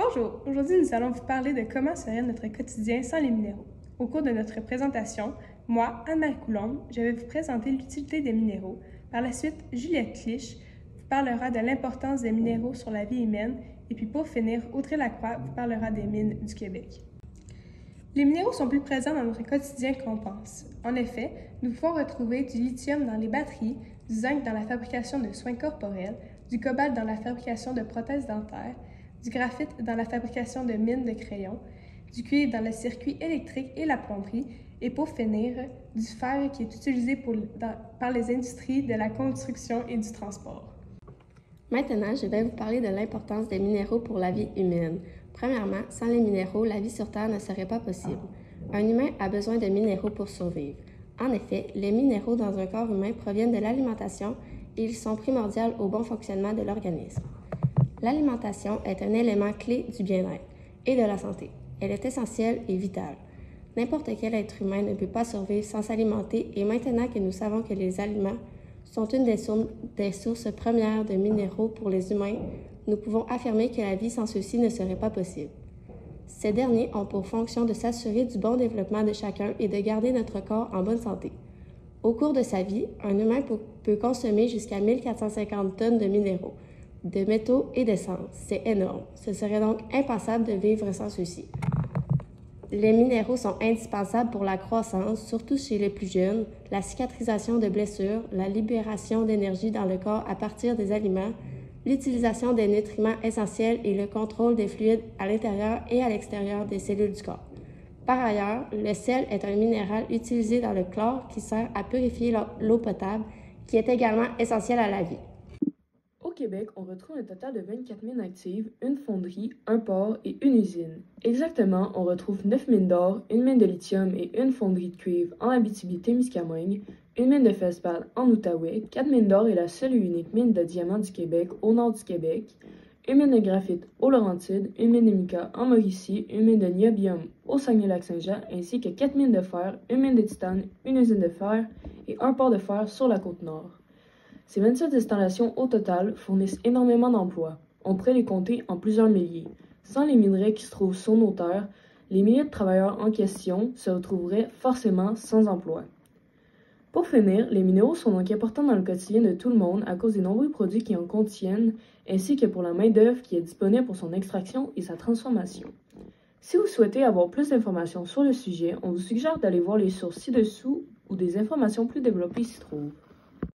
Bonjour, aujourd'hui nous allons vous parler de comment serait notre quotidien sans les minéraux. Au cours de notre présentation, moi, Anne-Marie Coulombe, je vais vous présenter l'utilité des minéraux. Par la suite, Juliette Clich vous parlera de l'importance des minéraux sur la vie humaine et puis pour finir, Audrey Lacroix vous parlera des mines du Québec. Les minéraux sont plus présents dans notre quotidien qu'on pense. En effet, nous pouvons retrouver du lithium dans les batteries, du zinc dans la fabrication de soins corporels, du cobalt dans la fabrication de prothèses dentaires, du graphite dans la fabrication de mines de crayons, du cuivre dans le circuit électrique et la plomberie, et pour finir, du fer qui est utilisé par les industries de la construction et du transport. Maintenant, je vais vous parler de l'importance des minéraux pour la vie humaine. Premièrement, sans les minéraux, la vie sur Terre ne serait pas possible. Un humain a besoin de minéraux pour survivre. En effet, les minéraux dans un corps humain proviennent de l'alimentation et ils sont primordiaux au bon fonctionnement de l'organisme. L'alimentation est un élément clé du bien-être et de la santé. Elle est essentielle et vitale. N'importe quel être humain ne peut pas survivre sans s'alimenter et maintenant que nous savons que les aliments sont une des, sources premières de minéraux pour les humains, nous pouvons affirmer que la vie sans ceux-ci ne serait pas possible. Ces derniers ont pour fonction de s'assurer du bon développement de chacun et de garder notre corps en bonne santé. Au cours de sa vie, un humain peut consommer jusqu'à 1450 tonnes de minéraux, de métaux et d'essence. C'est énorme. Ce serait donc impensable de vivre sans ceux-ci. Les minéraux sont indispensables pour la croissance, surtout chez les plus jeunes, la cicatrisation de blessures, la libération d'énergie dans le corps à partir des aliments, l'utilisation des nutriments essentiels et le contrôle des fluides à l'intérieur et à l'extérieur des cellules du corps. Par ailleurs, le sel est un minéral utilisé dans le chlore qui sert à purifier l'eau potable, qui est également essentiel à la vie. Québec, on retrouve un total de 24 mines actives, une fonderie, un port et une usine. Exactement, on retrouve 9 mines d'or, une mine de lithium et une fonderie de cuivre en Abitibi-Témiscamingue, une mine de feldspath en Outaouais, 4 mines d'or et la seule et unique mine de diamants du Québec au nord du Québec, une mine de graphite au Laurentide, une mine de mica en Mauricie, une mine de niobium au Saguenay-Lac-Saint-Jean, ainsi que 4 mines de fer, une mine de titane, une usine de fer et un port de fer sur la côte nord. Ces 27 installations au total fournissent énormément d'emplois. On pourrait les compter en plusieurs milliers. Sans les minerais qui se trouvent sur nos terres, les milliers de travailleurs en question se retrouveraient forcément sans emploi. Pour finir, les minéraux sont donc importants dans le quotidien de tout le monde à cause des nombreux produits qui en contiennent, ainsi que pour la main-d'œuvre qui est disponible pour son extraction et sa transformation. Si vous souhaitez avoir plus d'informations sur le sujet, on vous suggère d'aller voir les sources ci-dessous où des informations plus développées s'y trouvent.